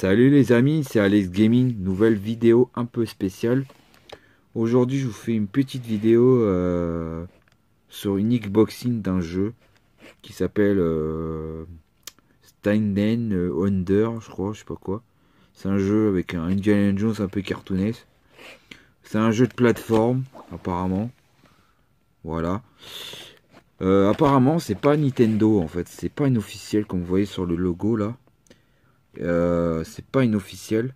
Salut les amis, c'est Alex Gaming, nouvelle vidéo un peu spéciale. Aujourd'hui je vous fais une petite vidéo euh, sur une Xboxing d'un jeu qui s'appelle euh, Under, je crois, je sais pas quoi. C'est un jeu avec un Indiana Jones un peu cartoonesque. C'est un jeu de plateforme, apparemment. Voilà. Euh, apparemment, c'est pas Nintendo en fait. C'est pas une officielle comme vous voyez sur le logo là. Euh, c'est pas une officielle.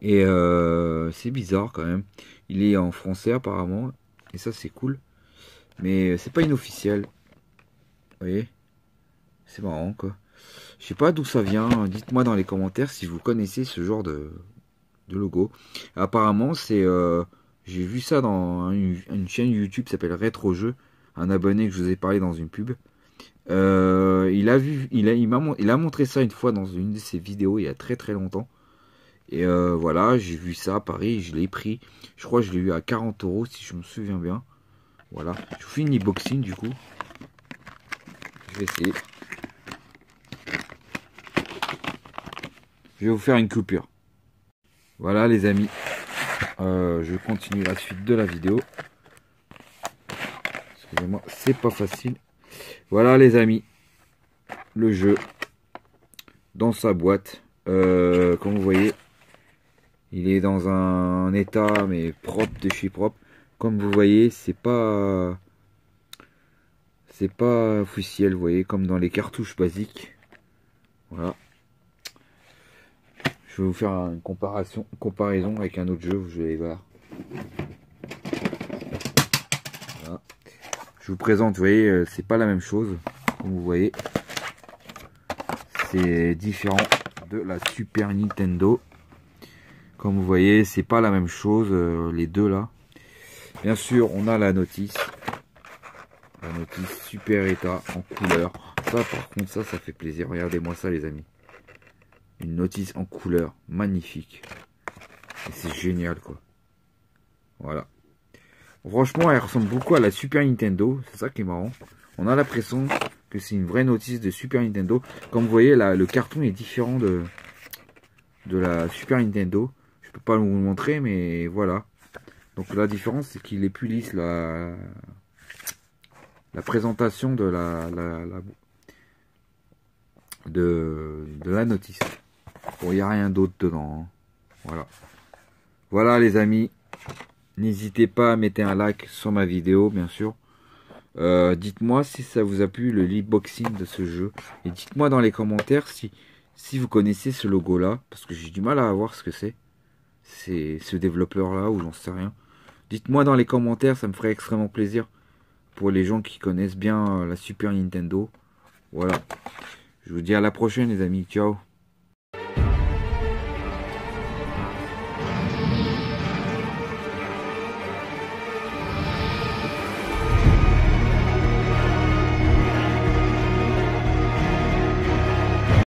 Et euh, c'est bizarre quand même. Il est en français apparemment. Et ça c'est cool. Mais c'est pas une officielle. Vous voyez? C'est marrant quoi. Je sais pas d'où ça vient. Dites-moi dans les commentaires si vous connaissez ce genre de, logo. Apparemment c'est... Euh, j'ai vu ça dans une, chaîne YouTube qui s'appelle Retro Jeux. Un abonné que je vous ai parlé dans une pub. Euh, il a vu, il a, il a montré ça une fois dans une de ses vidéos il y a très très longtemps. Et euh, voilà, j'ai vu ça à Paris, je l'ai pris. Je crois que je l'ai eu à 40 euros si je me souviens bien. Voilà, je vous fais une e-boxing du coup. Je vais essayer. Je vais vous faire une coupure. Voilà les amis. Euh, je continue la suite de la vidéo. Excusez-moi, c'est pas facile. Voilà les amis, le jeu dans sa boîte. Euh, comme vous voyez, il est dans un état mais propre de chez propre. Comme vous voyez, c'est pas c'est pas officiel, vous voyez, comme dans les cartouches basiques. Voilà. Je vais vous faire une comparaison, comparaison avec un autre jeu, vous allez voir. Je vous présente, vous voyez, euh, c'est pas la même chose, comme vous voyez. C'est différent de la Super Nintendo. Comme vous voyez, c'est pas la même chose, euh, les deux là. Bien sûr, on a la notice. La notice super état en couleur. Ça, par contre, ça, ça fait plaisir. Regardez-moi ça, les amis. Une notice en couleur. Magnifique. Et c'est génial, quoi. Voilà. Franchement, elle ressemble beaucoup à la Super Nintendo. C'est ça qui est marrant. On a l'impression que c'est une vraie notice de Super Nintendo. Comme vous voyez, là, le carton est différent de, de la Super Nintendo. Je peux pas vous le montrer, mais voilà. Donc la différence, c'est qu'il est plus lisse. La, la présentation de la, de, de la notice. Bon, il n'y a rien d'autre dedans. Hein. Voilà. Voilà les amis. N'hésitez pas à mettre un like sur ma vidéo, bien sûr. Euh, dites-moi si ça vous a plu le boxing de ce jeu. Et dites-moi dans les commentaires si, si vous connaissez ce logo-là. Parce que j'ai du mal à voir ce que c'est. C'est ce développeur-là ou j'en sais rien. Dites-moi dans les commentaires, ça me ferait extrêmement plaisir. Pour les gens qui connaissent bien la Super Nintendo. Voilà. Je vous dis à la prochaine les amis. Ciao